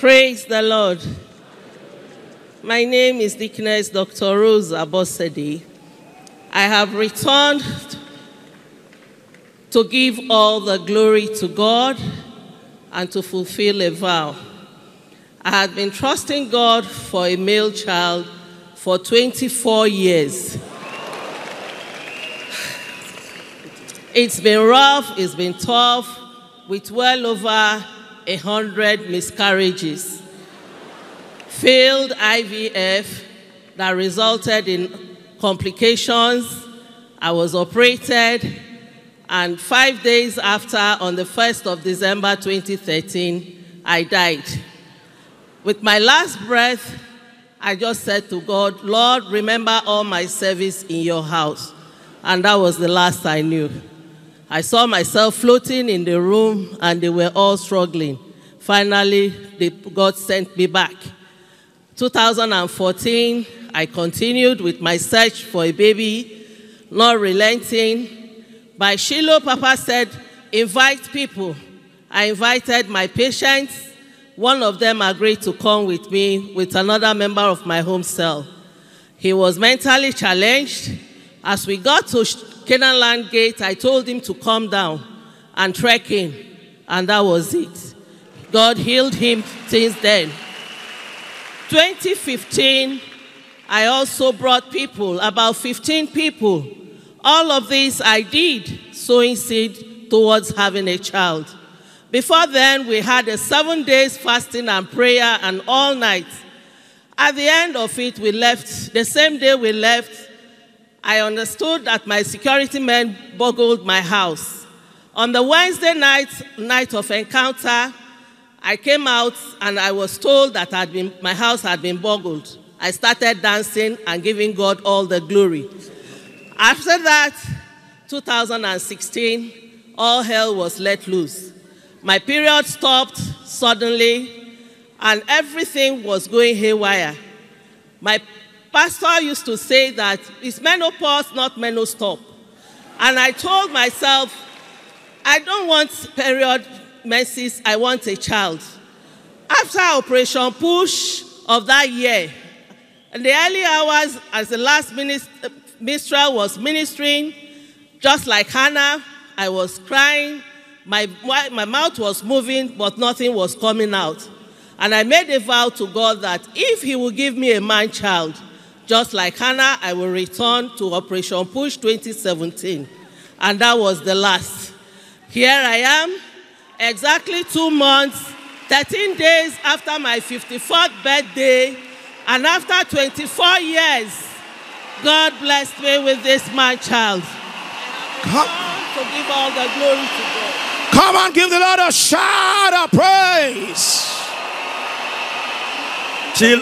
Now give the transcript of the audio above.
Praise the Lord. My name is Deaconess Dr. Rose Abosede. I have returned to give all the glory to God and to fulfill a vow. I had been trusting God for a male child for 24 years. It's been rough, it's been tough, with well over a hundred miscarriages, failed IVF that resulted in complications. I was operated, and five days after, on the 1st of December 2013, I died. With my last breath, I just said to God, Lord, remember all my service in your house. And that was the last I knew. I saw myself floating in the room and they were all struggling. Finally, they, God sent me back. 2014, I continued with my search for a baby, not relenting. By Shiloh, Papa said, invite people. I invited my patients. One of them agreed to come with me with another member of my home cell. He was mentally challenged. As we got to Canaan Land Gate, I told him to come down and trek in, and that was it. God healed him since then. 2015, I also brought people, about 15 people. All of this I did, sowing seed towards having a child. Before then, we had a seven days fasting and prayer and all night. At the end of it, we left. The same day we left, I understood that my security men boggled my house. On the Wednesday night, night of encounter, I came out and I was told that been, my house had been burgled. I started dancing and giving God all the glory. After that, 2016, all hell was let loose. My period stopped suddenly and everything was going haywire. My pastor used to say that it's menopause, not menostop. And I told myself, I don't want period menses, I want a child. After Operation Push of that year, in the early hours, as the last minister was ministering, just like Hannah, I was crying. My, my mouth was moving, but nothing was coming out. And I made a vow to God that if He will give me a man child, just like Hannah, I will return to Operation Push 2017. And that was the last. Here I am, exactly two months, 13 days after my 54th birthday, and after 24 years, God blessed me with this man child. Come to give all the glory to God. Come on, give the Lord a shout of praise. Till